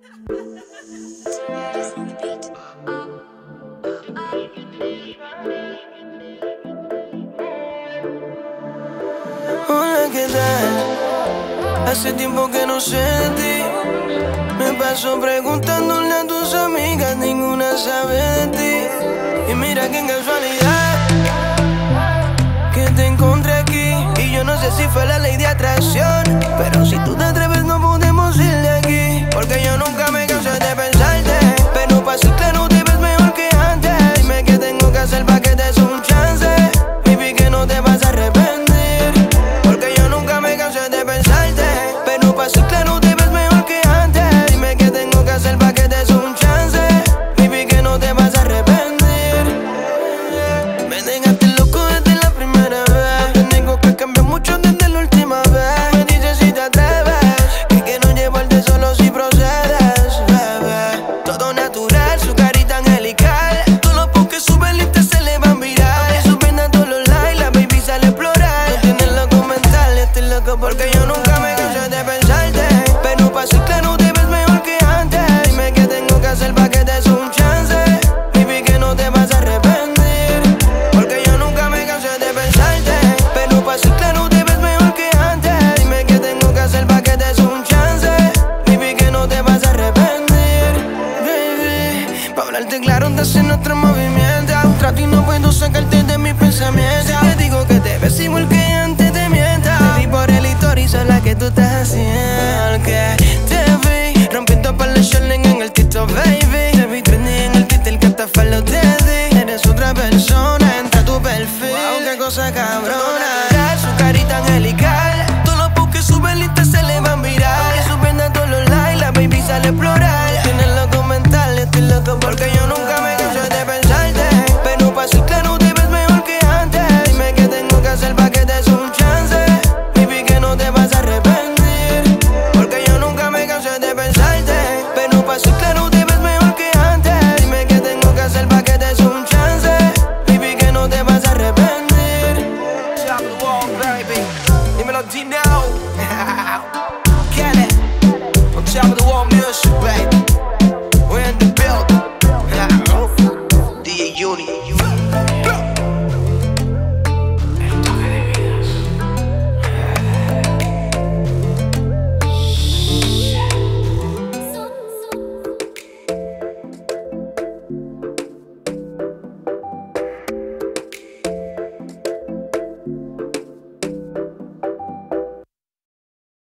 Hola, ¿qué tal? Hace tiempo que no sé de ti. Me paso preguntándole a tus amigas, ninguna sabe de ti. Y mira qué casualidad que te encontré aquí. Y yo no sé si fue la ley de teclaron de hacer otro movimiento. Trato y no puedo sacarte de mis pensamientos Si te digo que te ves igual que antes te mienta Te vi por el historia y la que tú estás haciendo. Que te vi rompiendo para la en el tito baby. Te vi trendy en el titel que hasta te di. Eres otra persona, entra tu perfil. Wow, qué cosa cabrón Dímelo Gino Kelly On top of the wall music baby. We're in the building. DA Uni